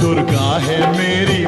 दुर्गा है मेरी